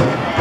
Yeah.